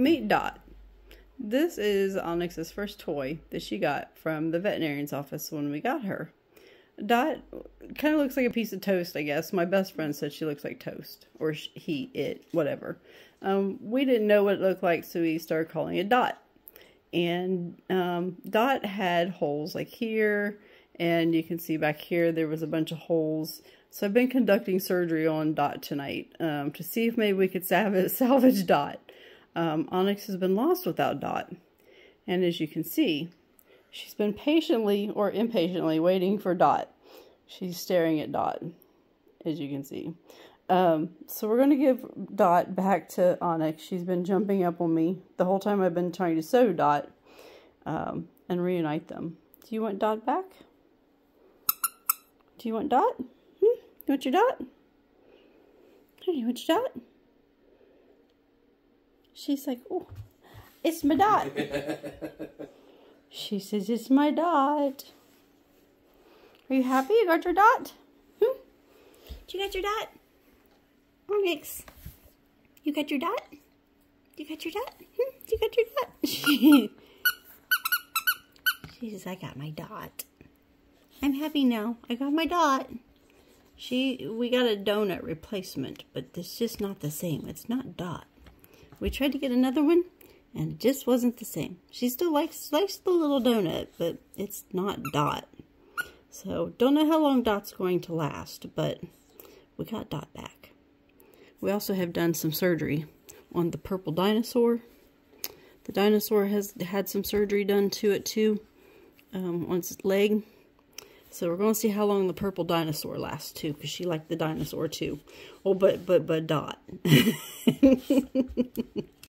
Meet Dot. This is Onyx's first toy that she got from the veterinarian's office when we got her. Dot kind of looks like a piece of toast, I guess. My best friend said she looks like toast. Or he, it, whatever. Um, we didn't know what it looked like, so we started calling it Dot. And um, Dot had holes like here, and you can see back here there was a bunch of holes. So I've been conducting surgery on Dot tonight um, to see if maybe we could salvage, salvage Dot. Um, Onyx has been lost without Dot. And as you can see, she's been patiently or impatiently waiting for Dot. She's staring at Dot, as you can see. Um, so we're going to give Dot back to Onyx. She's been jumping up on me the whole time I've been trying to sew Dot um, and reunite them. Do you want Dot back? Do you want Dot? Hmm? You want your Dot? Hey, you want your Dot? She's like, oh, it's my Dot. she says, it's my Dot. Are you happy you got your Dot? Hmm? Did you get your Dot? Onyx, you got your dot? You got your dot? Hmm? You got your dot? she says, I got my dot. I'm happy now. I got my dot. She, we got a donut replacement, but it's just not the same. It's not dot. We tried to get another one, and it just wasn't the same. She still likes likes the little donut, but it's not dot. So don't know how long dot's going to last, but we got dot back. We also have done some surgery on the purple dinosaur. The dinosaur has had some surgery done to it too, um, on its leg. So we're going to see how long the purple dinosaur lasts too, because she liked the dinosaur too. Oh, but, but, but Dot.